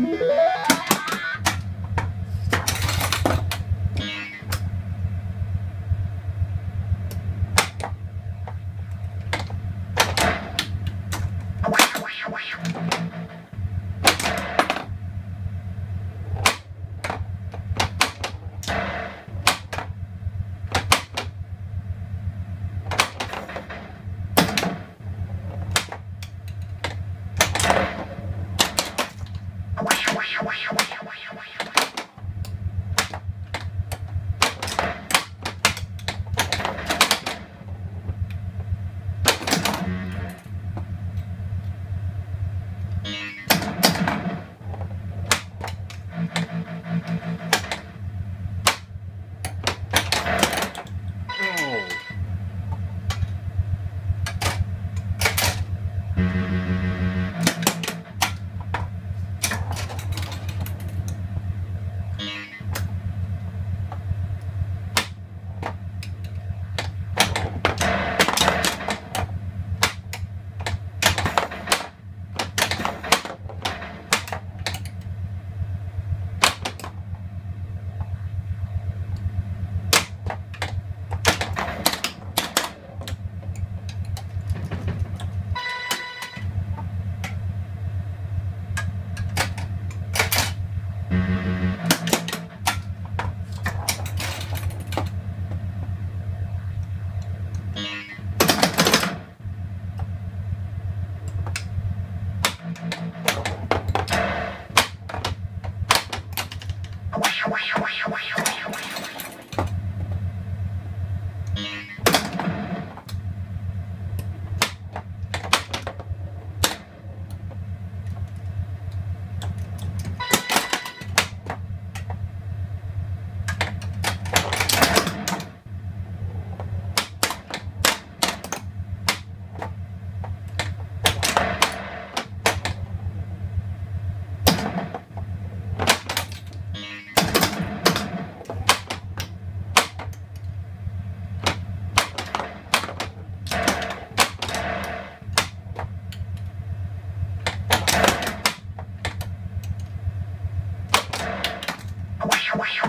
Oh. we Wow.